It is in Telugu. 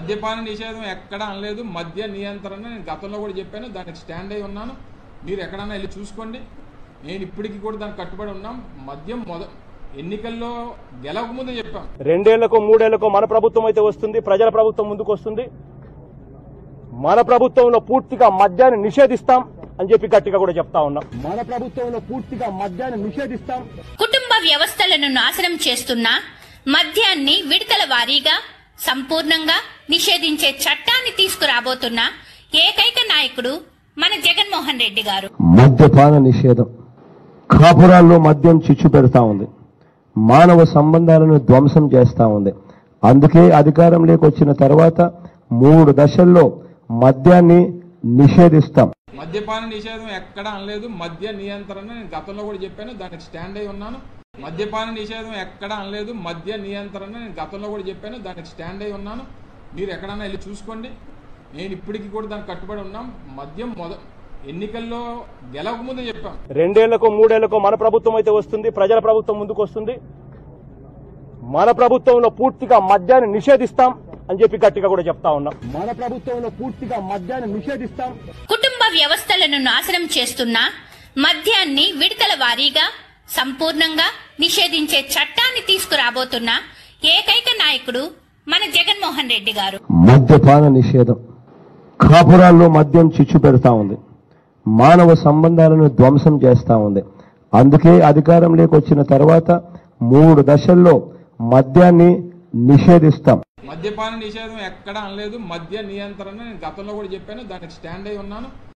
మద్యపాన నిషేధం ఎక్కడ అనలేదు. మద్య నియంత్రణ నేను గతంలో కూడా చెప్పాను. దానికి స్టాండ్ అయి ఉన్నాను. మీరు ఎక్కడన్నా వెళ్ళి చూసుకోండి. నేను ఇప్పటికీ కూడా దానికి కట్టుబడి ఉన్నాం. మద్యం మొద ఎన్నికల్లో గెలవక ముందే చెప్పాం. రెండేళ్ళకు మూడేళ్ళకు మన ప్రభుత్వం అయితే వస్తుంది. ప్రజల ప్రభుత్వం ముందుకు వస్తుంది. మన ప్రభుత్వంలో పూర్తిగా మద్యాన్ని నిషేధిస్తాం అని చెప్పి గట్టిగా కూడా చెప్తా ఉన్నాం. మన ప్రభుత్వంలో పూర్తిగా మద్యాన్ని నిషేధిస్తాం. కుటుంబ వ్యవస్థలను నాశనం చేస్తున్న మద్యాన్ని విడతల వారీగా సంపూర్ణంగా నిషేధించే చట్టాన్ని తీసుకురాబోతున్న ఏకైక నాయకుడు మన జగన్మోహన్ రెడ్డి గారు. మద్యపాన నిషేధం. కాపురాల్లో మద్యం చిచ్చు పెడతా ఉంది. మానవ సంబంధాలను ధ్వంసం చేస్తా ఉంది. అందుకే అధికారంలోకి వచ్చిన తర్వాత మూడు దశల్లో మద్యాన్ని నిషేధిస్తాం. మద్యపాన నిషేధం ఎక్కడ అనలేదు. మద్య నియంత్రణ నేను గతంలో కూడా చెప్పాను. దానికి స్టాండ్ అయి ఉన్నాను. మద్యపాన నిషేధం ఎక్కడ అనలేదు. మద్య నియంత్రణ నేను గతంలో కూడా చెప్పాను. దానికి స్టాండ్ అయి ఉన్నాను. మీరు ఎక్కడన్నా వెళ్ళి చూసుకోండి. నేను ఇప్పటికీ కూడా దానికి కట్టుబడి ఉన్నాం. మద్యం మొద ఎన్నికల్లో గెలవక ముందే చెప్పాం. రెండేళ్ళకు మూడేళ్ళకు మన ప్రభుత్వం అయితే వస్తుంది. ప్రజల ప్రభుత్వం ముందుకు వస్తుంది. మన ప్రభుత్వంలో పూర్తిగా మద్యాన్ని నిషేధిస్తాం అని చెప్పి గట్టిగా కూడా చెప్తా ఉన్నాం. మన ప్రభుత్వంలో పూర్తిగా మద్యాన్ని నిషేధిస్తాం. కుటుంబ వ్యవస్థలను నాశనం చేస్తున్న మద్యాన్ని విడతల వారీగా సంపూర్ణంగా నిషేధించే చట్టాన్ని తీసుకురాబోతున్న ఏకైక నాయకుడు మన జగన్మోహన్ రెడ్డి గారు. మద్యపాన నిషేధం. కాపురాల్లో మద్యం చిచ్చు పెడతా ఉంది. మానవ సంబంధాలను ధ్వంసం చేస్తా ఉంది. అందుకే అధికారంలోకి వచ్చిన తర్వాత మూడు దశల్లో మద్యాన్ని నిషేధిస్తాం. మద్యపాన నిషేధం ఎక్కడ అనలేదు. మద్య నియంత్రణ నేను గతంలో కూడా చెప్పాను. దానికి స్టాండ్ అయి ఉన్నాను.